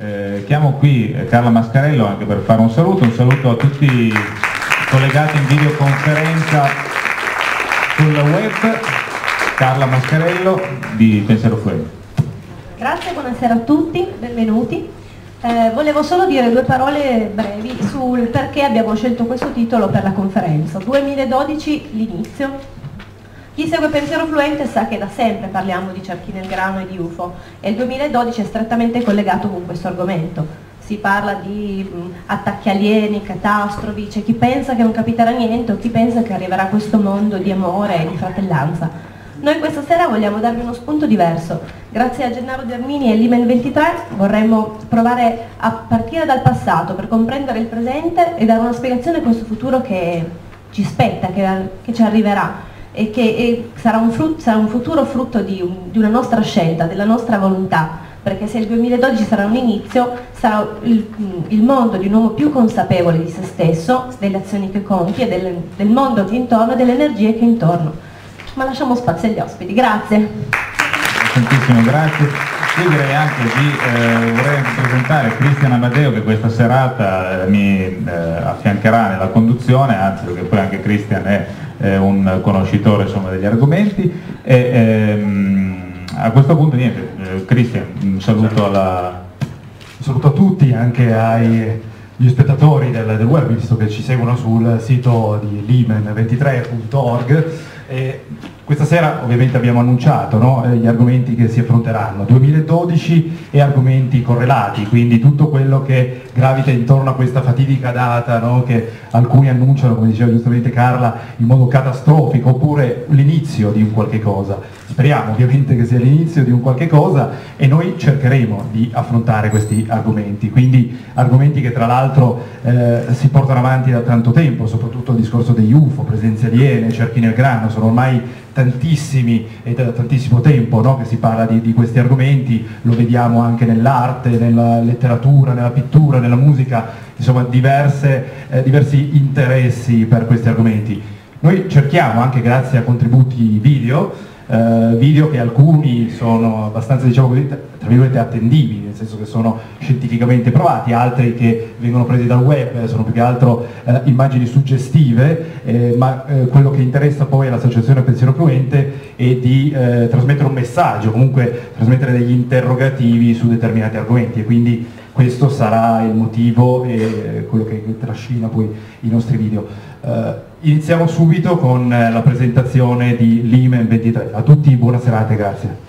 Eh, chiamo qui eh, Carla Mascarello anche per fare un saluto, un saluto a tutti collegati in videoconferenza sul web, Carla Mascarello di Pensiero Fuori. Grazie, buonasera a tutti, benvenuti. Eh, volevo solo dire due parole brevi sul perché abbiamo scelto questo titolo per la conferenza. 2012 l'inizio, chi segue Pensiero Fluente sa che da sempre parliamo di cerchi nel grano e di UFO e il 2012 è strettamente collegato con questo argomento. Si parla di mh, attacchi alieni, catastrofi, c'è chi pensa che non capiterà niente o chi pensa che arriverà questo mondo di amore e di fratellanza. Noi questa sera vogliamo darvi uno spunto diverso. Grazie a Gennaro Germini e l'Imen 23 vorremmo provare a partire dal passato per comprendere il presente e dare una spiegazione a questo futuro che ci spetta, che, che ci arriverà e che e sarà, un frutto, sarà, un futuro frutto di, un, di, una nostra scelta, della nostra volontà, perché se il 2012 sarà un inizio, sarà il, il mondo di un uomo più consapevole di se stesso, delle azioni che compie, del, del mondo che intorno e delle energie che intorno. Ma lasciamo spazio agli ospiti, grazie. Tantissimo, grazie. Io direi anche di, eh, vorrei presentare Cristian Amadeo che questa serata eh, mi eh, affiancherà nella conduzione, anzi perché poi anche Cristian è eh, un conoscitore insomma, degli argomenti. E, ehm, a questo punto niente, eh, Cristian, un saluto alla... Saluto a tutti, anche agli spettatori del, del, web, visto che ci seguono sul sito di limen23.org. Questa sera ovviamente abbiamo annunciato no, gli argomenti che si affronteranno, 2012 e argomenti correlati, quindi tutto quello che gravita intorno a questa fatidica data no, che alcuni annunciano, come diceva giustamente Carla, in modo catastrofico, oppure l'inizio di un qualche cosa. Speriamo ovviamente che sia l'inizio di un qualche cosa e noi cercheremo di affrontare questi argomenti, quindi argomenti che tra l'altro eh, si portano avanti da tanto tempo, soprattutto il discorso degli UFO, presenze aliene, cerchi nel grano, sono ormai tantissimi e da tantissimo tempo no? che si parla di, di, questi argomenti, lo vediamo anche nell'arte, nella letteratura, nella pittura, nella musica, insomma diverse, eh, diversi interessi per questi argomenti. Noi cerchiamo, anche grazie a contributi video, eh, video che alcuni sono abbastanza diciamo così, tra virgolette attendibili, nel senso che sono scientificamente provati, altri che vengono presi dal web sono più che altro eh, immagini suggestive, eh, ma eh, quello che interessa poi all'Associazione Pensiero Fluente è di eh, trasmettere un messaggio, comunque trasmettere degli interrogativi su determinati argomenti. E quindi questo sarà il motivo e quello che trascina poi i nostri video. Uh, iniziamo subito con la presentazione di Limen 23. A tutti buona serata e grazie.